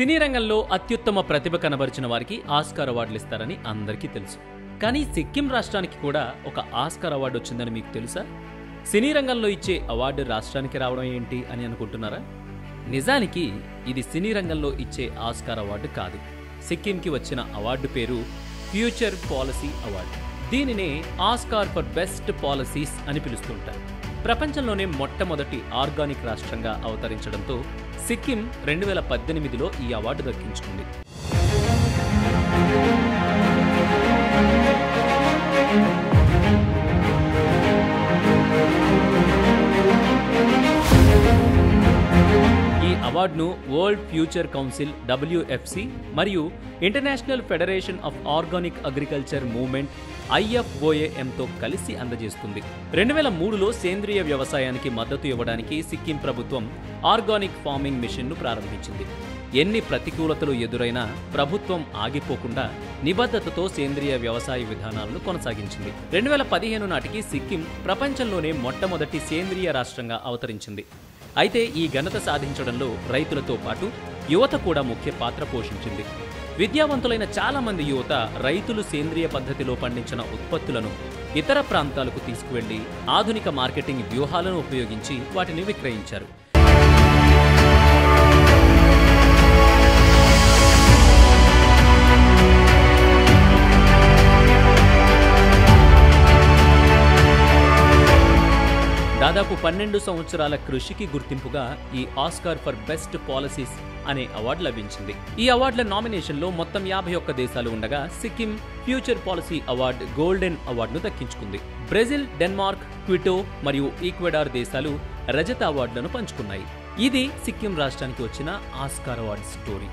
సినీ రంగంలో అత్యుత్తమ ప్రతిభ కనబరిచిన వారికి ఆస్కార్ అవార్డులు ఇస్తారని అందరికీ తెలుసు. కానీ సిక్కిం రాష్ట్రానికి కూడా ఒక ఆస్కార్ అవార్డు వచ్చిందని మీకు తెలుసా? సినీ రంగంలో ఇచ్చే అవార్డు రాష్ట్రానికి రావడం ఏంటి అని అనుకుంటున్నారా? నిజానికి ఇది సినీ రంగంలో ఇచ్చే ఆస్కార్ అవార్డు కాదు. సిక్కింకి వచ్చిన అవార్డు పేరు ఫ్యూచర్ పాలసీ అవార్డు. దీనినే ఆస్కార్ ఫర్ బెస్ట్ పాలసీస్ అని పిలుస్తుంటారు. ప్రపంచంలోనే మొట్టమొదటి ఆర్గానిక్ రాష్ట్రంగా అవతరించడంతో సిక్కిం రెండు వేల పద్దెనిమిదిలో ఈ అవార్డు దక్కించుకుంది. అవార్డును వరల్డ్ ఫ్యూచర్ కౌన్సిల్ డబ్ల్యూఎఫ్సి మరియు international federation of organic agriculture movement ఐఎఫ్ఓఏఎంతో కలిసి అందజేస్తుంది. రెండు వేల మూడులో సేంద్రియ వ్యవసాయానికి మద్దతు ఇవ్వడానికి సిక్కిం ప్రభుత్వం ఆర్గానిక్ ఫార్మింగ్ మిషన్ను ప్రారంభించింది. ఎన్ని ప్రతికూలతలు ఎదురైనా ప్రభుత్వం ఆగిపోకుండా నిబద్ధతతో సేంద్రియ వ్యవసాయ విధానాలను కొనసాగించింది. రెండు వేల పదిహేను నాటికి సిక్కిం ప్రపంచంలోనే మొట్టమొదటి సేంద్రియ రాష్ట్రంగా అవతరించింది. అయితే ఈ ఘనత సాధించడంలో రైతులతో పాటు యువత కూడా ముఖ్య పాత్ర పోషించింది. విద్యావంతులైన చాలా మంది యువత రైతులు సేంద్రియ పద్ధతిలో పండించిన ఉత్పత్తులను ఇతర ప్రాంతాలకు తీసుకువెళ్ళి ఆధునిక మార్కెటింగ్ వ్యూహాలను ఉపయోగించి వాటిని విక్రయించారు. దాదాపు పన్నెండు సంవత్సరాల కృషికి గుర్తింపుగా ఈ ఆస్కార్ ఫర్ బెస్ట్ పాలసీస్ అనే అవార్డు లభించింది. ఈ అవార్డుల నామినేషన్లో మొత్తం యాభై ఒక్క దేశాలు ఉండగా Sikkim future policy award golden అవార్డును దక్కించుకుంది. బ్రెజిల్ డెన్మార్క్ క్విటో మరియు ఈక్వెడార్ దేశాలు రజత అవార్డులను పంచుకున్నాయి. ఇది సిక్కిం రాష్ట్రానికి వచ్చిన ఆస్కార్ అవార్డు స్టోరీ.